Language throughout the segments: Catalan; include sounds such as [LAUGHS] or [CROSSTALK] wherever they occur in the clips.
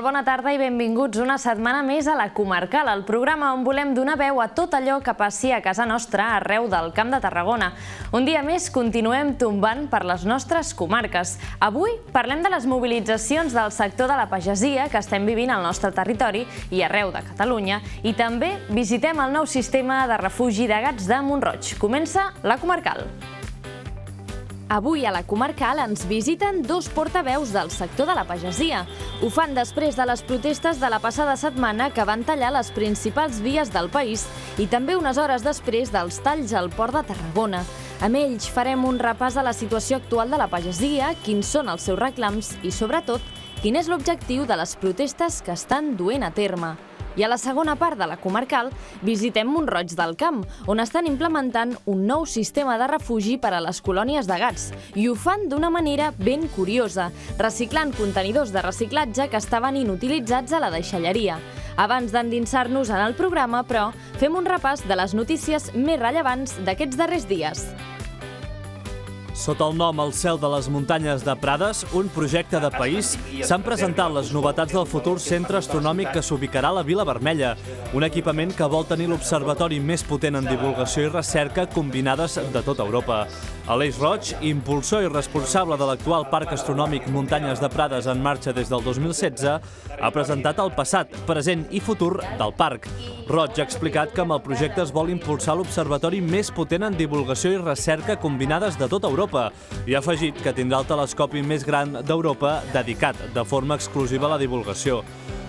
Molt bona tarda i benvinguts una setmana més a la Comarcal, el programa on volem donar veu a tot allò que passi a casa nostra arreu del Camp de Tarragona. Un dia més continuem tombant per les nostres comarques. Avui parlem de les mobilitzacions del sector de la pagesia que estem vivint al nostre territori i arreu de Catalunya i també visitem el nou sistema de refugi de gats de Montroig. Comença la Comarcal. Avui a la comarcal ens visiten dos portaveus del sector de la pagesia. Ho fan després de les protestes de la passada setmana que van tallar les principals vies del país i també unes hores després dels talls al port de Tarragona. Amb ells farem un repàs a la situació actual de la pagesia, quins són els seus reclams i, sobretot, quin és l'objectiu de les protestes que estan duent a terme. I a la segona part de la comarcal visitem Montroig del Camp, on estan implementant un nou sistema de refugi per a les colònies de gats. I ho fan d'una manera ben curiosa, reciclant contenidors de reciclatge que estaven inutilitzats a la deixalleria. Abans d'endinsar-nos en el programa, però, fem un repàs de les notícies més rellevants d'aquests darrers dies. Sota el nom El cel de les muntanyes de Prades, un projecte de país, s'han presentat les novetats del futur centre astronòmic que s'ubicarà a la Vila Vermella, un equipament que vol tenir l'observatori més potent en divulgació i recerca combinades de tota Europa. Aleix Roig, impulsor i responsable de l'actual Parc Astronòmic Muntanyes de Prades en marxa des del 2016, ha presentat el passat, present i futur del parc. Roig ha explicat que amb el projecte es vol impulsar l'observatori més potent en divulgació i recerca combinades de tota Europa i ha afegit que tindrà el telescopi més gran d'Europa dedicat de forma exclusiva a la divulgació.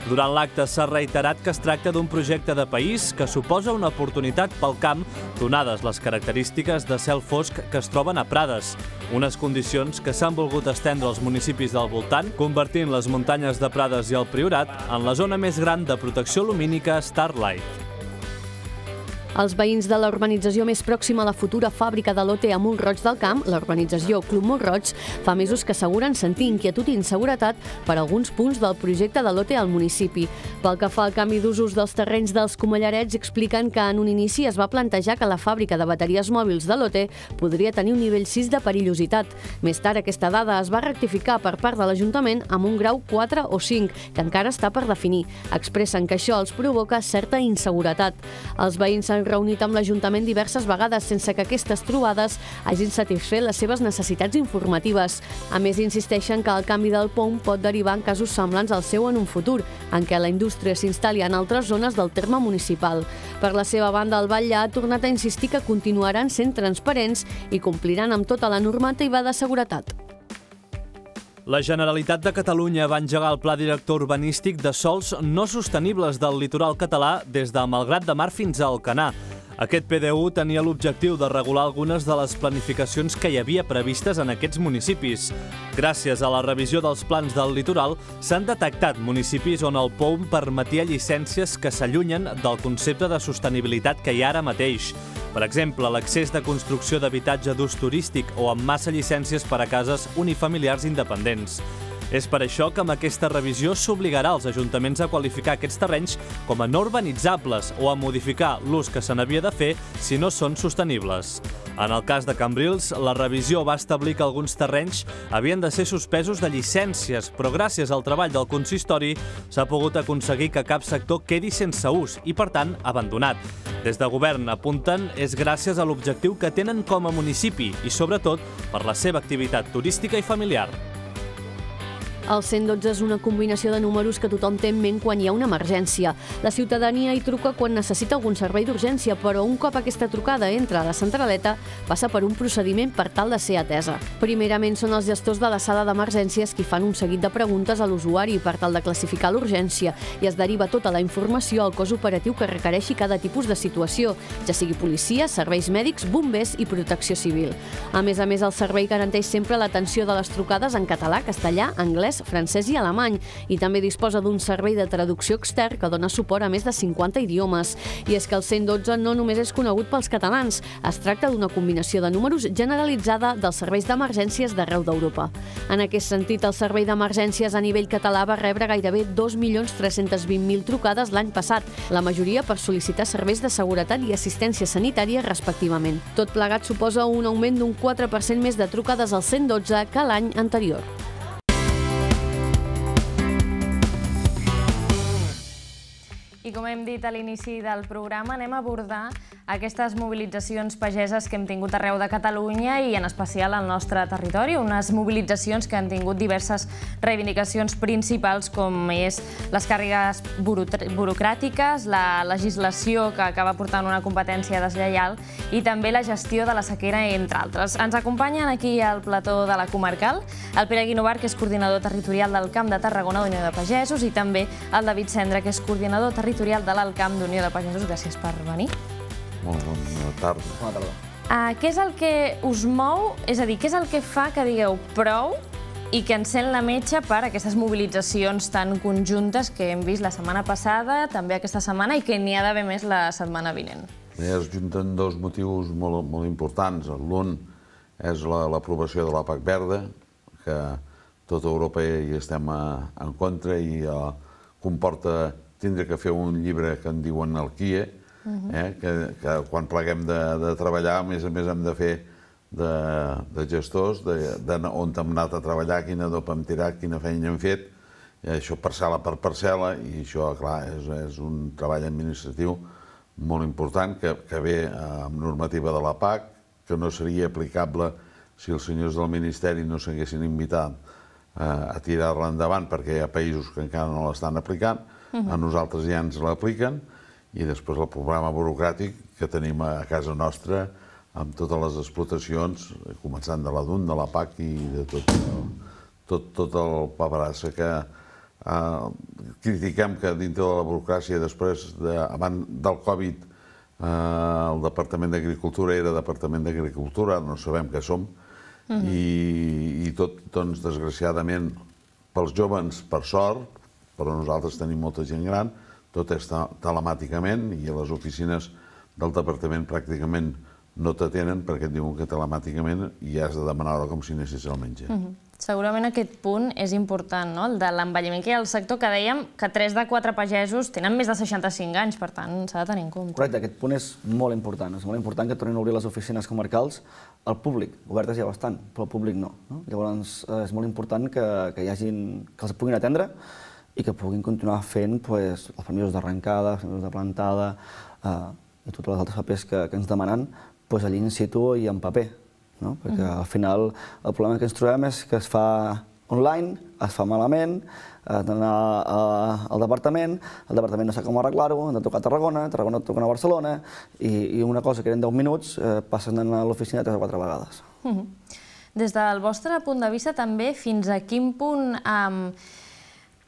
Durant l'acte s'ha reiterat que es tracta d'un projecte de país que suposa una oportunitat pel camp, donades les característiques de cel fosc que es troben a Prades, unes condicions que s'han volgut estendre als municipis del voltant, convertint les muntanyes de Prades i el Priorat en la zona més gran de protecció lumínica Starlight. Els veïns de la urbanització més pròxima a la futura fàbrica de l'OT a Montroig del Camp, la urbanització Club Montroig, fa mesos que asseguren sentir inquietud i inseguretat per alguns punts del projecte de l'OT al municipi. Pel que fa al canvi d'usos dels terrenys dels Comellarets, expliquen que en un inici es va plantejar que la fàbrica de bateries mòbils de l'OT podria tenir un nivell 6 de perillositat. Més tard aquesta dada es va rectificar per part de l'Ajuntament amb un grau 4 o 5, que encara està per definir. Expressen que això els provoca certa inseguretat. Els veïns s'han reunit amb l'Ajuntament diverses vegades sense que aquestes trobades hagin satisfet les seves necessitats informatives. A més, insisteixen que el canvi del POM pot derivar en casos semblants al seu en un futur, en què la indústria s'instal·li en altres zones del terme municipal. Per la seva banda, el Batlle ha tornat a insistir que continuaran sent transparents i compliran amb tota la normativa de seguretat. La Generalitat de Catalunya va engegar el Pla Director Urbanístic de sols no sostenibles del litoral català des de Malgrat de Mar fins a Alcanar. Aquest PDU tenia l'objectiu de regular algunes de les planificacions que hi havia previstes en aquests municipis. Gràcies a la revisió dels plans del litoral, s'han detectat municipis on el POUM permetia llicències que s'allunyen del concepte de sostenibilitat que hi ha ara mateix. Per exemple, l'accés de construcció d'habitatge d'ús turístic o amb massa llicències per a cases unifamiliars independents. És per això que amb aquesta revisió s'obligarà als ajuntaments a qualificar aquests terrenys com a no urbanitzables o a modificar l'ús que se n'havia de fer si no són sostenibles. En el cas de Cambrils, la revisió va establir que alguns terrenys havien de ser suspesos de llicències, però gràcies al treball del consistori s'ha pogut aconseguir que cap sector quedi sense ús i, per tant, abandonat. Des de govern apunten és gràcies a l'objectiu que tenen com a municipi i, sobretot, per la seva activitat turística i familiar. El 112 és una combinació de números que tothom té en ment quan hi ha una emergència. La ciutadania hi truca quan necessita algun servei d'urgència, però un cop aquesta trucada entra a la centraleta, passa per un procediment per tal de ser atesa. Primerament són els gestors de la sala d'emergències qui fan un seguit de preguntes a l'usuari per tal de classificar l'urgència i es deriva tota la informació al cos operatiu que requereixi cada tipus de situació, ja sigui policia, serveis mèdics, bombers i protecció civil. A més a més, el servei garanteix sempre l'atenció de les trucades en català, castellà, francès i alemany i també disposa d'un servei de traducció extern que dona suport a més de 50 idiomes. I és que el 112 no només és conegut pels catalans, es tracta d'una combinació de números generalitzada dels serveis d'emergències d'arreu d'Europa. En aquest sentit, el servei d'emergències a nivell català va rebre gairebé 2.320.000 trucades l'any passat, la majoria per sol·licitar serveis de seguretat i assistència sanitària respectivament. Tot plegat suposa un augment d'un 4% més de trucades al 112 que l'any anterior. Com hem dit a l'inici del programa, anem a abordar aquestes mobilitzacions pageses que hem tingut arreu de Catalunya i en especial al nostre territori, unes mobilitzacions que han tingut diverses reivindicacions principals com és les càrregues burocràtiques, la legislació que acaba portant una competència deslleial i també la gestió de la sequera, entre altres. Ens acompanyen aquí al plató de la comarcal el Pere Guinovar, que és coordinador territorial del Camp de Tarragona d'Unió de Pagesos, i també el David Cendra, que és coordinador territorial territorial de l'Alcamp d'Unió de Pagesos. Gràcies per venir. Molt bona tarda. Bona tarda. Uh, què és el que us mou? És a dir, què és el que fa que digueu prou i que encén la metxa per aquestes mobilitzacions tan conjuntes que hem vist la setmana passada, també aquesta setmana, i que n'hi ha d'haver més la setmana vinent? Es junten dos motius molt, molt importants. L'un és l'aprovació la, de la PAC verda, que tota Europa hi estem a, en contra i uh, comporta tindre que fer un llibre que en diuen el uh -huh. eh, que, que quan pleguem de, de treballar, a més a més hem de fer de, de gestors, de, de on hem anat a treballar, quina dopa hem tirat, quina feina hem fet, i això parcel·la per parcel·la, i això, clar, és, és un treball administratiu molt important que, que ve amb normativa de la PAC, que no seria aplicable si els senyors del Ministeri no s'haguessin invitat eh, a tirar-la endavant, perquè hi ha països que encara no l'estan aplicant, a nosaltres ja ens l'apliquen i després el programa burocràtic que tenim a casa nostra amb totes les explotacions, començant de la DUN, de la PAC i de tot, tot, tot el paperassa que eh, critiquem que dintre de la burocràcia després, de, abans del Covid, eh, el Departament d'Agricultura era Departament d'Agricultura, no sabem què som, uh -huh. i, i tot, doncs, desgraciadament, pels jovens, per sort, però nosaltres tenim molta gent gran, tot és telemàticament i a les oficines del departament pràcticament no t'atenen perquè et diuen que telemàticament i has de demanar hora com si anessis al menjar. Uh -huh. Segurament aquest punt és important, no? el de l'envelliment que hi ha al sector, que dèiem que 3 de 4 pagesos tenen més de 65 anys, per tant s'ha de tenir en compte. Correcte, aquest punt és molt important. És molt important que tornin a obrir les oficines comarcals al públic. Obertes ja bastant, però al públic no. no? Llavors eh, és molt important que, que hi hagin, que els puguin atendre, i que puguin continuar fent pues, els permisos d'arrencada, els permisos de plantada eh, i totes les altres papers que, que ens demanen pues, allí in situ i en paper. No? Perquè mm -hmm. al final el problema que ens trobem és que es fa online, es fa malament, has d'anar al departament, el departament no sap com arreglar-ho, han de tocar a Tarragona, Tarragona toca a Barcelona, i, i una cosa que eren 10 minuts eh, passen a l'oficina 3 o 4 vegades. Mm -hmm. Des del vostre punt de vista també, fins a quin punt eh,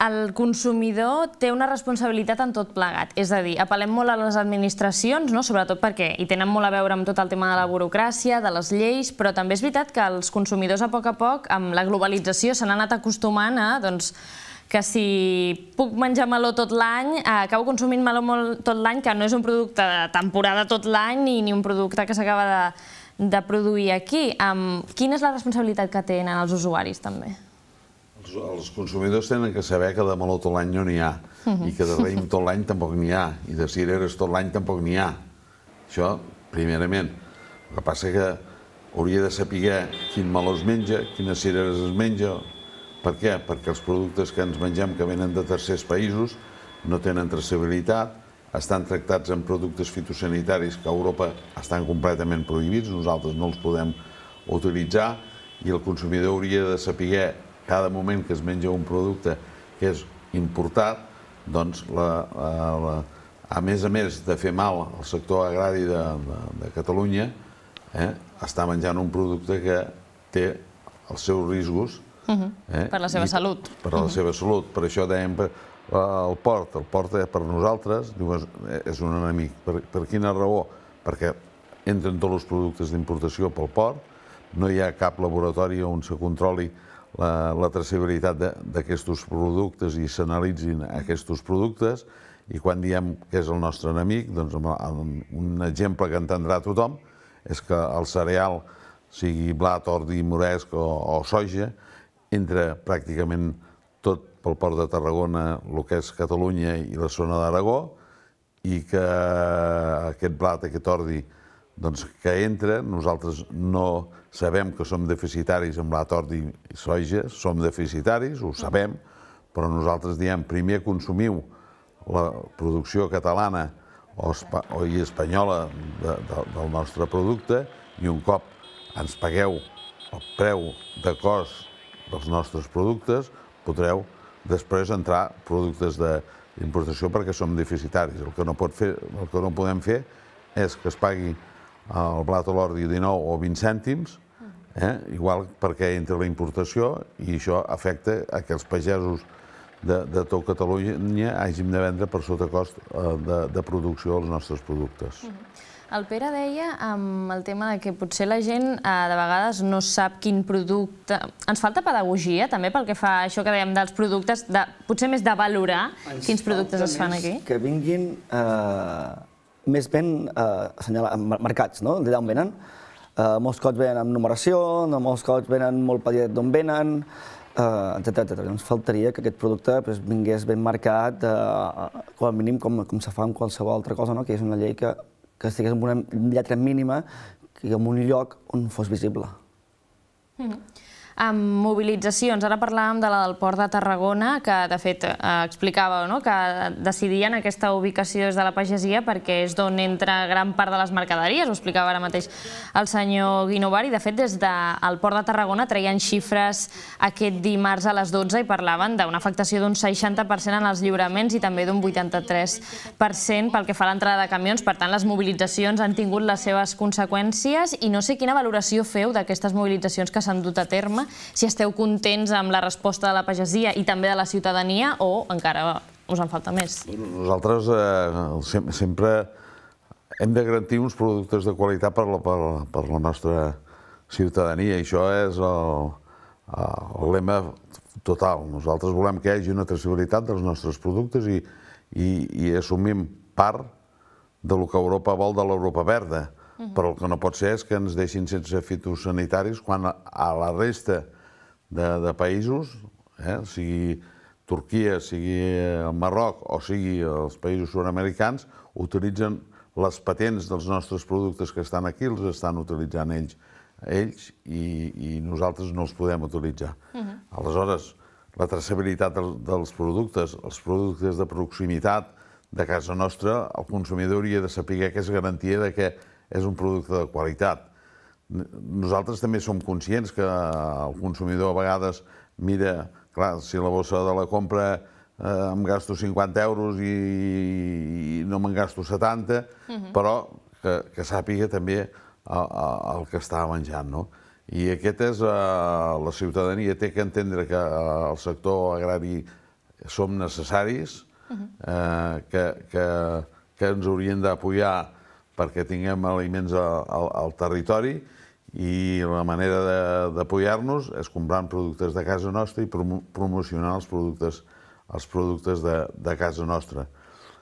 el consumidor té una responsabilitat en tot plegat. És a dir, apel·lem molt a les administracions, no? sobretot perquè hi tenen molt a veure amb tot el tema de la burocràcia, de les lleis, però també és veritat que els consumidors a poc a poc, amb la globalització, s'han anat acostumant a doncs, que si puc menjar meló tot l'any, eh, acabo consumint meló molt tot l'any, que no és un producte de temporada tot l'any ni, ni un producte que s'acaba de, de produir aquí. Um, quina és la responsabilitat que tenen els usuaris també? Els, consumidors tenen que saber que de meló tot l'any no n'hi ha, uh -huh. i que de raïm tot l'any tampoc n'hi ha, i de cireres tot l'any tampoc n'hi ha. Això, primerament. El que passa que hauria de saber quin meló es menja, quines cireres es menja. Per què? Perquè els productes que ens mengem que venen de tercers països no tenen traçabilitat, estan tractats amb productes fitosanitaris que a Europa estan completament prohibits, nosaltres no els podem utilitzar, i el consumidor hauria de saber cada moment que es menja un producte que és importat, doncs, la, la, la, a més a més de fer mal al sector agrari de, de, de Catalunya, eh, està menjant un producte que té els seus riscos. Uh -huh. eh, per la seva salut. Per la uh -huh. seva salut. Per això dèiem per, el port. El port per nosaltres diu, és un enemic. Per, per quina raó? Perquè entren tots els productes d'importació pel port, no hi ha cap laboratori on se controli la, la traçabilitat d'aquests productes i s'analitzin aquests productes. I quan diem que és el nostre enemic, doncs un exemple que entendrà tothom és que el cereal, sigui blat, ordi, moresc o, o soja, entra pràcticament tot pel port de Tarragona, el que és Catalunya i la zona d'Aragó, i que aquest blat, aquest ordi, doncs, que entra, nosaltres no sabem que som deficitaris amb la tort i soja, som deficitaris, ho sabem, però nosaltres diem primer consumiu la producció catalana o, o i espanyola de, de, del nostre producte i un cop ens pagueu el preu de cost dels nostres productes, podreu després entrar productes d'importació perquè som deficitaris. El que no, pot fer, el que no podem fer és que es pagui el blat o l'ordi 19 o 20 cèntims, eh? igual perquè entra la importació i això afecta a que els pagesos de, de tot Catalunya hàgim de vendre per sota cost eh, de, de producció els nostres productes. El Pere deia amb el tema de que potser la gent eh, de vegades no sap quin producte... Ens falta pedagogia també pel que fa a això que dèiem dels productes, de, potser més de valorar Ens quins productes es fan aquí? que vinguin eh, més ben eh, assenyalats, marcats, no? d'allà on venen. Eh, molts cops venen amb numeració, molts cops venen molt petitet d'on venen, eh, etc etc. Ens faltaria que aquest producte pues, vingués ben marcat, eh, com a mínim com, com se fa amb qualsevol altra cosa, no? que és una llei que, que estigués en una lletra mínima i en un lloc on fos visible. Mm amb mobilitzacions. Ara parlàvem de la del Port de Tarragona, que de fet eh, explicava no? que decidien aquesta ubicació des de la pagesia perquè és d'on entra gran part de les mercaderies, ho explicava ara mateix el senyor Guinovar, i de fet des del Port de Tarragona traien xifres aquest dimarts a les 12 i parlaven d'una afectació d'un 60% en els lliuraments i també d'un 83% pel que fa a l'entrada de camions. Per tant, les mobilitzacions han tingut les seves conseqüències i no sé quina valoració feu d'aquestes mobilitzacions que s'han dut a terme si esteu contents amb la resposta de la pagesia i també de la ciutadania o encara us en falta més? Nosaltres eh, sempre hem de garantir uns productes de qualitat per la, per, per la nostra ciutadania i això és el, el lema total. Nosaltres volem que hi hagi una traçabilitat dels nostres productes i, i, i assumim part de lo que Europa vol de l'Europa verda. -huh. Però el que no pot ser és que ens deixin sense fitosanitaris quan a la resta de, de països, eh, sigui Turquia, sigui el Marroc o sigui els països sud-americans, utilitzen les patents dels nostres productes que estan aquí, els estan utilitzant ells, ells i, i nosaltres no els podem utilitzar. Uh -huh. Aleshores, la traçabilitat dels, dels productes, els productes de proximitat de casa nostra, el consumidor hauria de saber que és garantia de que és un producte de qualitat. Nosaltres també som conscients que el consumidor a vegades mira, clar, si la bossa de la compra eh, em gasto 50 euros i, i no me'n gasto 70, uh -huh. però que, que sàpiga també el, el que està menjant, no? I aquest és, eh, la ciutadania té que entendre que eh, el sector agrari som necessaris, uh -huh. eh, que, que, que ens haurien d'apoyar perquè tinguem aliments al, al territori i la manera d'apoyar-nos és comprant productes de casa nostra i promocionar els productes, els productes de, de casa nostra.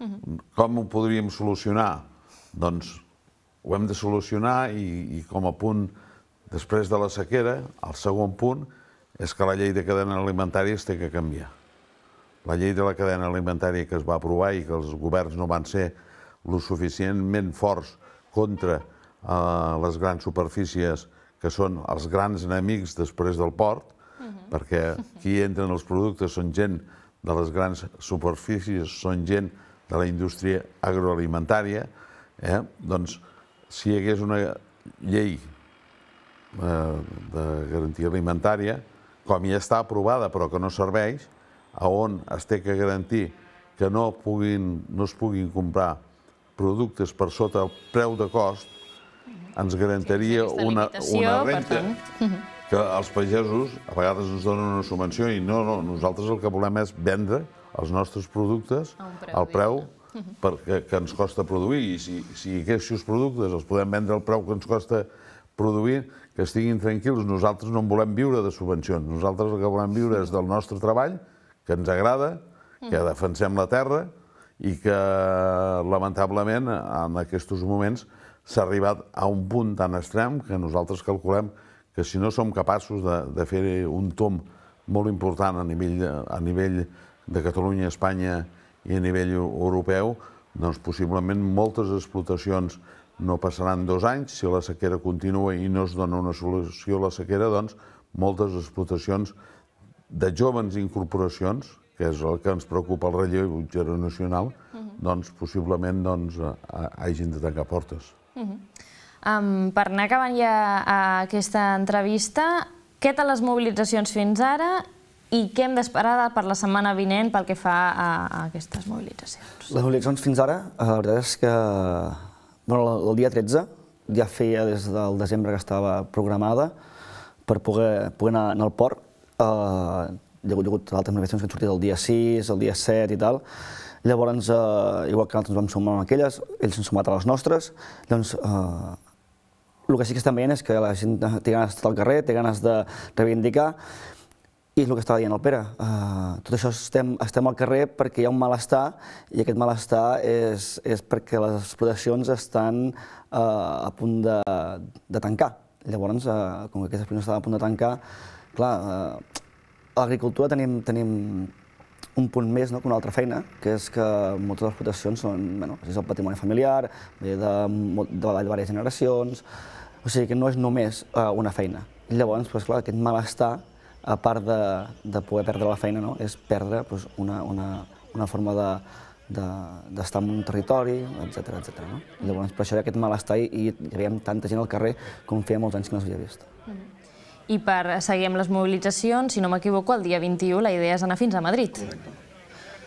Uh -huh. Com ho podríem solucionar? Doncs ho hem de solucionar i, i com a punt després de la sequera, el segon punt és que la llei de cadena alimentària es té que canviar. La llei de la cadena alimentària que es va aprovar i que els governs no van ser lo suficientment forts contra eh, les grans superfícies que són els grans enemics després del port, uh -huh. perquè qui entren els productes són gent de les grans superfícies, són gent de la indústria agroalimentària, eh? doncs si hi hagués una llei eh, de garantia alimentària, com ja està aprovada però que no serveix, a on es té que garantir que no, puguin, no es puguin comprar productes per sota el preu de cost, ens garantiria una, una renta [LAUGHS] que els pagesos a vegades ens donen una subvenció i no, no, nosaltres el que volem és vendre els nostres productes al preu perquè, que ens costa produir i si, si aquests productes els podem vendre al preu que ens costa produir, que estiguin tranquils. Nosaltres no en volem viure de subvencions. Nosaltres el que volem viure és del nostre treball, que ens agrada, que defensem la terra, i que lamentablement en aquests moments s'ha arribat a un punt tan extrem que nosaltres calculem que si no som capaços de, de fer un tom molt important a nivell, a nivell de Catalunya, Espanya i a nivell europeu, doncs possiblement moltes explotacions no passaran dos anys, si la sequera continua i no es dona una solució a la sequera, doncs moltes explotacions de joves incorporacions que és el que ens preocupa el relleu generacional, doncs possiblement doncs, ha- hagin de tancar portes. Um, per anar acabant ja a aquesta entrevista, què tal les mobilitzacions fins ara i què hem d'esperar per la setmana vinent pel que fa a, a aquestes mobilitzacions? Les mobilitzacions fins ara, eh, la veritat és que bueno, el, el dia 13 ja feia des del desembre que estava programada per poder, poder anar, anar al port. Eh, hi ha hagut, altres manifestacions que han sortit el dia 6, el dia 7 i tal. Llavors, eh, igual que nosaltres ens vam sumar amb aquelles, ells s'han sumat a les nostres. Llavors, eh, el que sí que estem veient és que la gent té ganes d'estar al carrer, té ganes de reivindicar, i és el que estava dient el Pere. Uh, tot això estem, estem al carrer perquè hi ha un malestar i aquest malestar és, és perquè les explotacions estan uh, a punt de, de tancar. Llavors, uh, com que aquestes explotacions estan a punt de tancar, clar, uh, a l'agricultura tenim, tenim un punt més no, que una altra feina, que és que moltes explotacions són, bueno, és el patrimoni familiar, ve de, de, de diverses generacions, o sigui que no és només uh, una feina. I llavors, doncs, clar, aquest malestar, a part de, de poder perdre la feina, no, és perdre doncs, una, una, una forma de, de- d'estar en un territori, etc etc. No? Llavors, per això hi ha aquest malestar i, i hi havia tanta gent al carrer com feia molts anys que no s'havia vist. I per seguir amb les mobilitzacions, si no m'equivoco, el dia 21 la idea és anar fins a Madrid.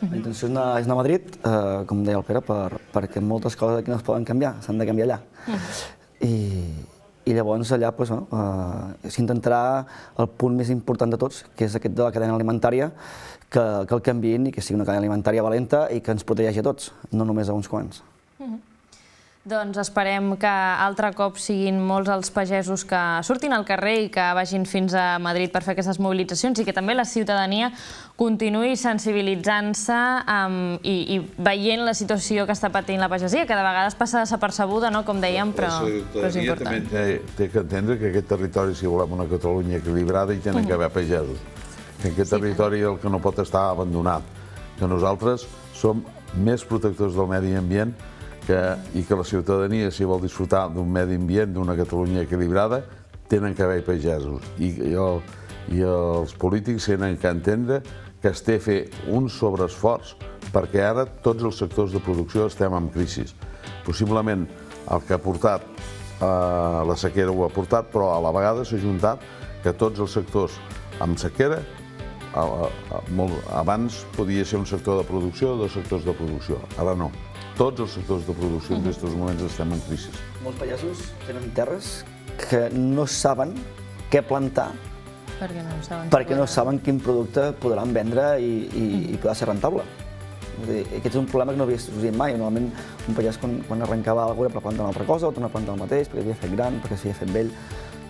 La intenció és anar, és anar a Madrid, eh, com deia el Pere, per, perquè moltes coses aquí no es poden canviar, s'han de canviar allà. I, I llavors allà doncs, bueno, eh, s'intentarà el punt més important de tots, que és aquest de la cadena alimentària, que, que el canviïn i que sigui una cadena alimentària valenta i que ens protegeixi a tots, no només a uns quants. Doncs esperem que altre cop siguin molts els pagesos que surtin al carrer i que vagin fins a Madrid per fer aquestes mobilitzacions i que també la ciutadania continuï sensibilitzant-se um, i, i veient la situació que està patint la pagesia, que de vegades passa desapercebuda, no? com dèiem, però, però és important. també té, té que entendre que aquest territori, si volem una Catalunya equilibrada, hi tenen que haver pagesos. Que aquest territori el que no pot estar abandonat. Que nosaltres som més protectors del medi ambient que, i que la ciutadania, si vol disfrutar d'un medi ambient, d'una Catalunya equilibrada, tenen que haver pagesos. I, i, el, I els polítics tenen que entendre que es té fer un sobreesforç perquè ara tots els sectors de producció estem en crisi. Possiblement el que ha portat eh, la sequera ho ha portat, però a la vegada s'ha juntat que tots els sectors amb sequera a, a, a, molt, abans podia ser un sector de producció o dos sectors de producció. Ara no. Tots els sectors de producció en aquests moments estem en crisi. Molts pagesos tenen terres que no saben què plantar Perquè no saben. perquè no saben quin producte podran vendre i, i, i podrà ser rentable. Dir, Aquest és un problema que no havia sorgit mai. Normalment un pagès quan, quan arrencava alguna cosa per plantar una altra cosa o tornar a plantar el mateix perquè havia fet gran, perquè s'havia fet vell.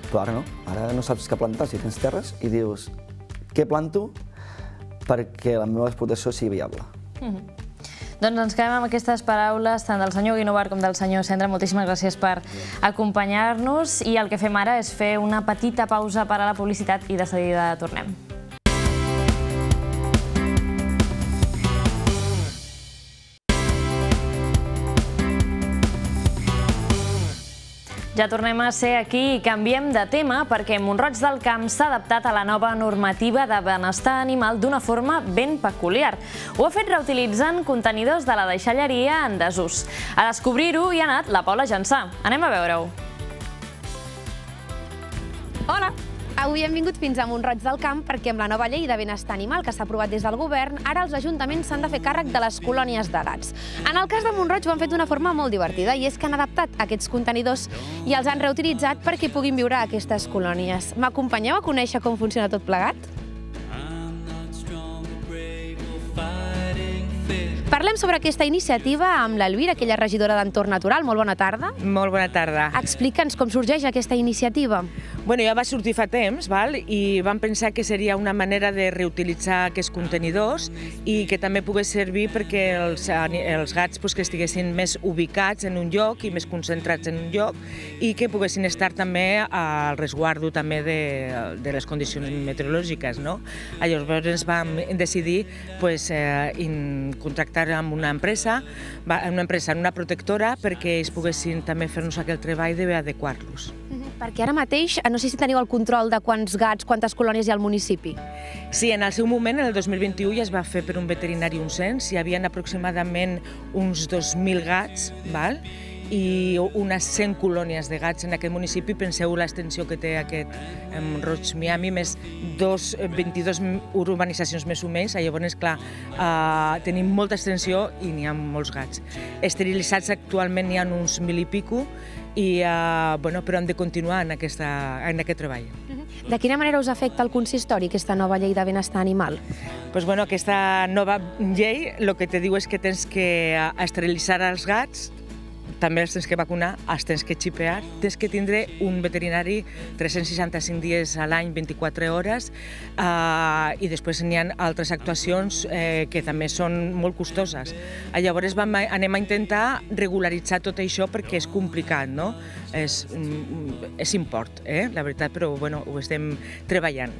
Però ara no, ara no saps què plantar si tens terres i dius què planto perquè la meva explotació sigui viable. Doncs ens quedem amb aquestes paraules tant del senyor Guinovar com del senyor Cendra. Moltíssimes gràcies per acompanyar-nos i el que fem ara és fer una petita pausa per a la publicitat i de seguida tornem. Ja tornem a ser aquí i canviem de tema perquè Montroig del Camp s'ha adaptat a la nova normativa de benestar animal d'una forma ben peculiar. Ho ha fet reutilitzant contenidors de la deixalleria en desús. A descobrir-ho hi ha anat la Paula Jansà. Anem a veure-ho. Hola! Avui hem vingut fins a Montroig del Camp perquè amb la nova llei de benestar animal que s'ha aprovat des del govern, ara els ajuntaments s'han de fer càrrec de les colònies de gats. En el cas de Montroig ho han fet d'una forma molt divertida i és que han adaptat aquests contenidors i els han reutilitzat perquè puguin viure a aquestes colònies. M'acompanyeu a conèixer com funciona tot plegat? Parlem sobre aquesta iniciativa amb l'Elvira, aquella regidora d'Entorn Natural. Molt bona tarda. Molt bona tarda. Explica'ns com sorgeix aquesta iniciativa. Bueno, ja va sortir fa temps, val? i vam pensar que seria una manera de reutilitzar aquests contenidors i que també pogués servir perquè els, els gats pues, que estiguessin més ubicats en un lloc i més concentrats en un lloc i que poguessin estar també al resguardo també de, de les condicions meteorològiques. No? Llavors vam decidir pues, eh, in, contractar amb una empresa, una empresa, una protectora, perquè ells poguessin també fer-nos aquell treball d'adequar-los. Mhm. Perquè ara mateix, no sé si teniu el control de quants gats, quantes colònies hi ha al municipi. Sí, en el seu moment, en el 2021, ja es va fer per un veterinari un cens, hi havia aproximadament uns 2.000 gats, val? i unes 100 colònies de gats en aquest municipi. Penseu l'extensió que té aquest em, Roig Miami, més dos, 22 urbanitzacions més o menys. Llavors, clar, eh, tenim molta extensió i n'hi ha molts gats. Esterilitzats actualment n'hi ha uns mil i pico, i, eh, bueno, però hem de continuar en, aquesta, en aquest treball. De quina manera us afecta el consistori aquesta nova llei de benestar animal? Pues, bueno, aquesta nova llei el que te diu és que tens que esterilitzar els gats també els tens que vacunar, els tens que xipear, tens que tindre un veterinari 365 dies a l'any, 24 hores, eh, i després n'hi ha altres actuacions eh, que també són molt costoses. Eh, llavors vam, anem a intentar regularitzar tot això perquè és complicat, no? És, mm, és import, eh? la veritat, però bueno, ho estem treballant.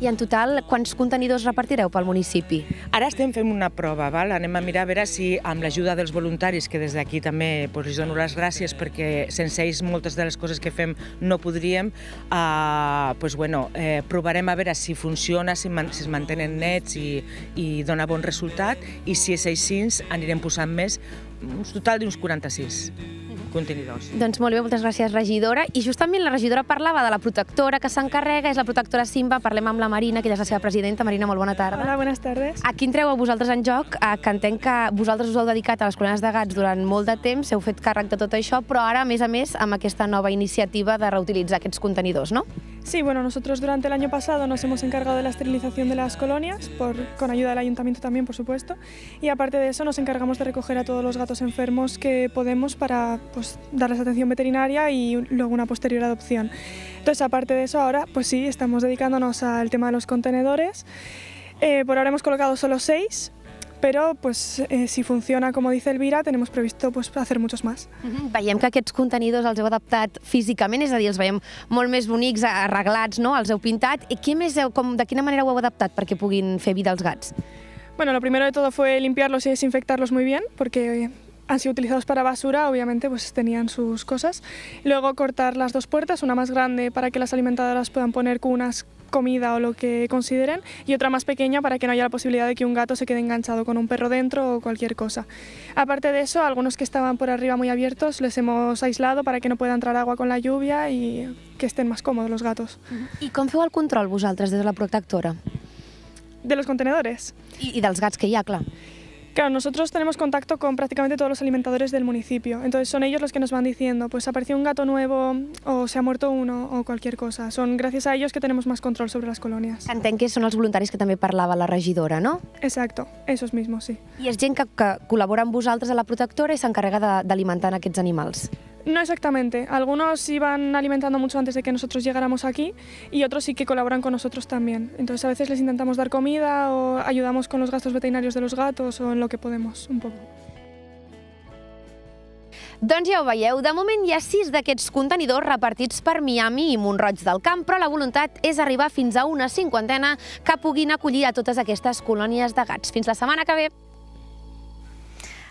I en total, quants contenidors repartireu pel municipi? Ara estem fent una prova, val? anem a mirar a veure si amb l'ajuda dels voluntaris, que des d'aquí també pues, els dono les gràcies perquè sense ells moltes de les coses que fem no podríem, eh, pues, bueno, eh, provarem a veure si funciona, si, man, si es mantenen nets i, i dona bon resultat, i si és així anirem posant més, un total d'uns 46 contenidors. Doncs molt bé, moltes gràcies, regidora. I justament la regidora parlava de la protectora que s'encarrega, és la protectora Simba, parlem amb la Marina, que ella és la seva presidenta. Marina, molt bona tarda. Hola, buenas tardes. Aquí entreu a vosaltres en joc, eh, que entenc que vosaltres us heu dedicat a les colònies de gats durant molt de temps, heu fet càrrec de tot això, però ara, a més a més, amb aquesta nova iniciativa de reutilitzar aquests contenidors, no? Sí, bueno, nosotros durante el año pasado nos hemos encargado de la esterilización de las colonias, con ayuda del ayuntamiento también, por supuesto, y aparte de eso nos encargamos de recoger a todos los gatos enfermos que podemos para pues, darles atención veterinaria y luego una posterior adopción. Entonces, aparte de eso, ahora, pues sí, estamos dedicándonos al tema de los contenedores. Eh, por ahora hemos colocado solo seis, pero pues eh, si funciona como dice Elvira, tenemos previsto pues, hacer muchos más. Uh -huh. Veiem que aquests contenidors els heu adaptat físicament, és a dir, els veiem molt més bonics, arreglats, no? els heu pintat. I què més heu, com, de quina manera ho heu adaptat perquè puguin fer vida als gats? Bueno, lo primero de todo fue limpiarlos y desinfectarlos muy bien, porque han sido utilizados para basura, obviamente pues tenían sus cosas. Luego cortar las dos puertas, una más grande para que las alimentadoras puedan poner cunas, comida o lo que consideren y otra más pequeña para que no haya la posibilidad de que un gato se quede enganchado con un perro dentro o cualquier cosa. Aparte de eso, algunos que estaban por arriba muy abiertos les hemos aislado para que no pueda entrar agua con la lluvia y que estén más cómodos los gatos. I com feu el control vosaltres des de la protectora? De los contenedores. I, i dels gats que hi ha, clar. Claro, nosotros tenemos contacto con prácticamente todos los alimentadores del municipio, entonces son ellos los que nos van diciendo, pues apareció un gato nuevo o se ha muerto uno o cualquier cosa. Son gracias a ellos que tenemos más control sobre las colonias. Entenc que són els voluntaris que també parlava la regidora, no? Exacto, esos mismos, sí. I és gent que, que col·labora amb vosaltres a la protectora i s'encarrega d'alimentar aquests animals. No exactamente. Algunos iban alimentando mucho antes de que nosotros llegáramos aquí y otros sí que colaboran con nosotros también. Entonces a veces les intentamos dar comida o ayudamos con los gastos veterinarios de los gatos o en lo que podemos, un poco. Doncs ja ho veieu, de moment hi ha sis d'aquests contenidors repartits per Miami i Montroig del Camp, però la voluntat és arribar fins a una cinquantena que puguin acollir a totes aquestes colònies de gats. Fins la setmana que ve!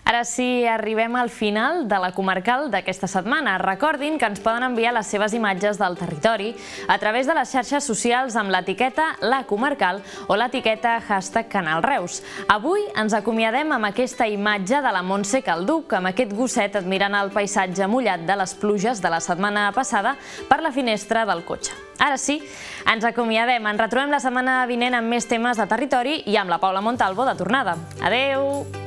Ara sí, arribem al final de la comarcal d'aquesta setmana. Recordin que ens poden enviar les seves imatges del territori a través de les xarxes socials amb l'etiqueta La Comarcal o l'etiqueta hashtag Canal Reus. Avui ens acomiadem amb aquesta imatge de la Montse Calduc, amb aquest gosset admirant el paisatge mullat de les pluges de la setmana passada per la finestra del cotxe. Ara sí, ens acomiadem. Ens retrobem la setmana vinent amb més temes de territori i amb la Paula Montalvo de tornada. Adeu!